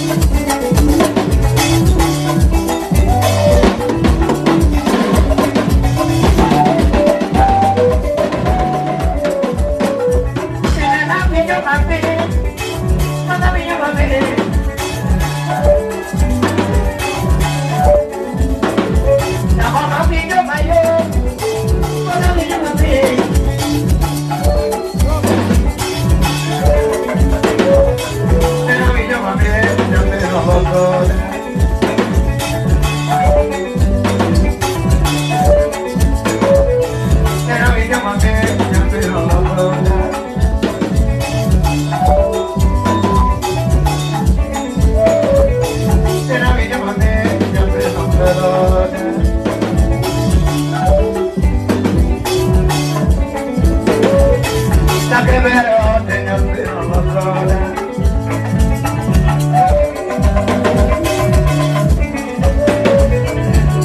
you.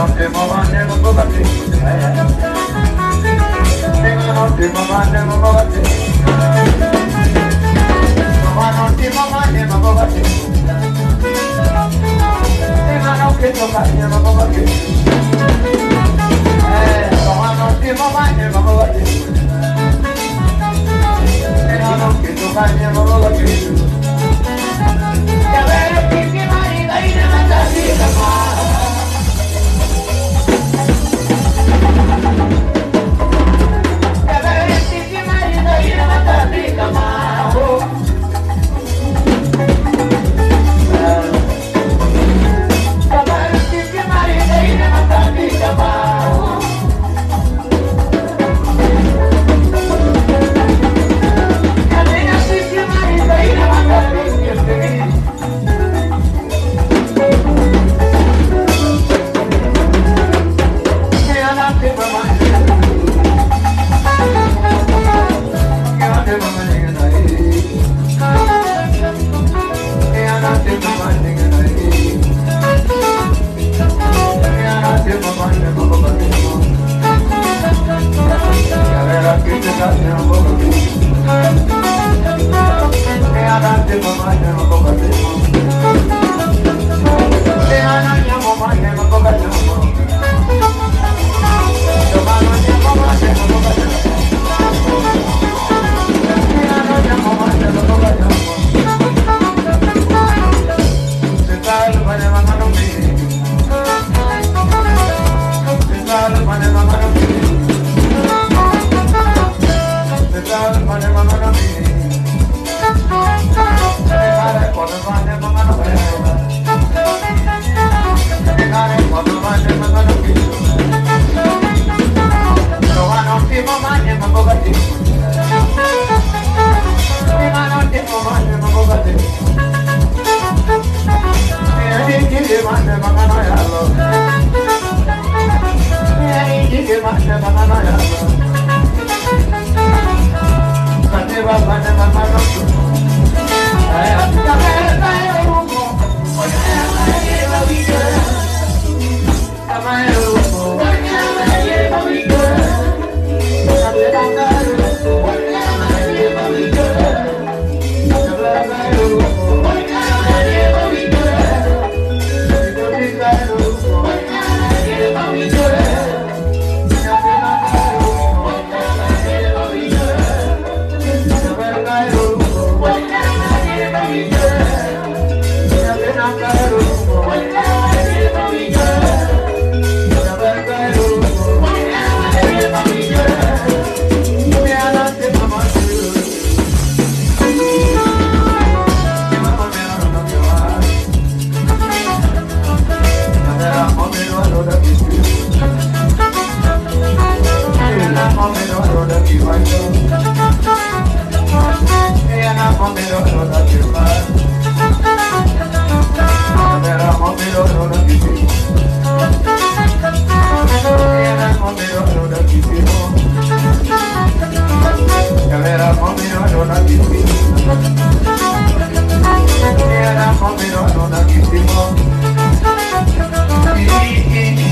notte, mamma, andiamo un po' da te. Tengo notte, mamma, andiamo Mira, mami, no, no, no, keep me. Mira.